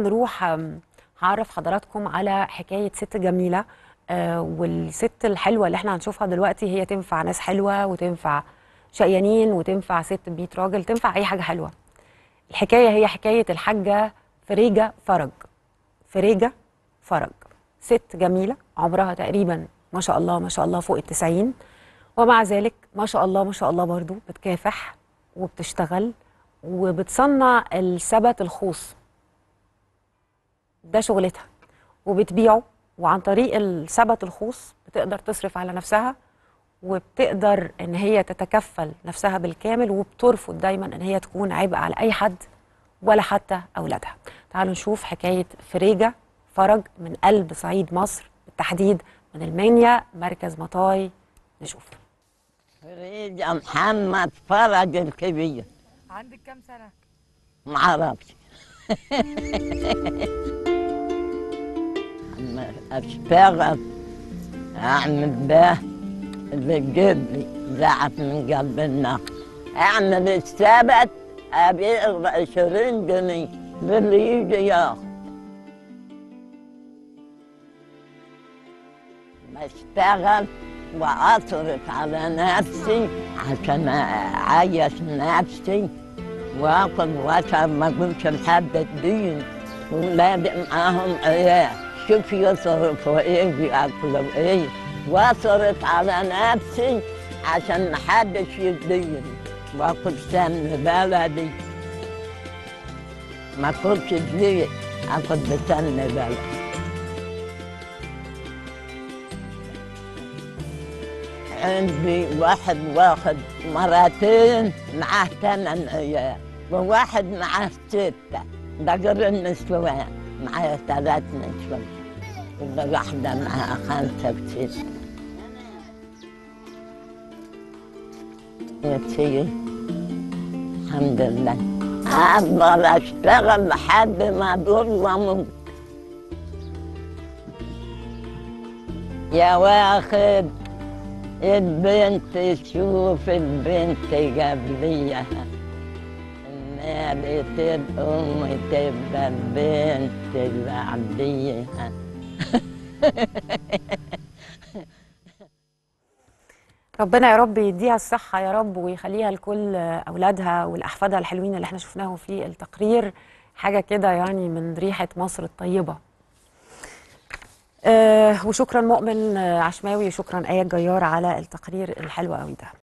نروح أم، هعرف حضراتكم على حكاية ست جميلة آه، والست الحلوة اللي إحنا هنشوفها دلوقتي هي تنفع ناس حلوة وتنفع شقيانين وتنفع ست بيت راجل تنفع أي حاجة حلوة. الحكاية هي حكاية الحاجة فريجة فرج فريجة فرج. ست جميلة عمرها تقريبا ما شاء الله ما شاء الله فوق التسعين ومع ذلك ما شاء الله ما شاء الله برضو بتكافح وبتشتغل وبتصنع السبت الخوص. ده شغلتها. وبتبيعه وعن طريق السبت الخوص بتقدر تصرف على نفسها وبتقدر إن هي تتكفل نفسها بالكامل وبترفض دايما إن هي تكون عبء على أي حد ولا حتى أولادها. تعالوا نشوف حكاية فريجة فرج من قلب صعيد مصر بالتحديد من المنيا مركز مطاي. نشوف. فريدة محمد فرج الكبير. عندك كام سنة؟ معرفش أما اشتغل أعمل به اللي لي زعف من قلب النار أعمل السبت أبيع عشرين جنيه للي يجي ياخذ بشتغل وأصرف على نفسي عشان أعيش نفسي. واكل واشرب ما اقولش لحد الدين ولادي معاهم عيال شوف يصرفوا إيه بياكلوا إيه؟ واصرف على نفسي عشان محدش يديني. واكل سمن بلدي. ما اكلش زيت اكل بسمن بلدي. عندي واحد واخد مرتين معاه ثمان عيال وواحد معاه ستة. ده غير النسوان معاه ثلاث نسوان واحدة خمسة وستة يا سيدي الحمد لله. أفضل أشتغل لحد ما وأموت يا واخد البنت شوف البنت قبليها. النبي الأم تبقى البنت بعديها. ربنا يا رب يديها الصحة يا رب ويخليها لكل أولادها والأحفادها الحلوين اللي إحنا شفناهم في التقرير. حاجة كده يعني من ريحة مصر الطيبة. آه وشكرا مؤمن عشماوي وشكرا آية جيار على التقرير الحلو قوي ده.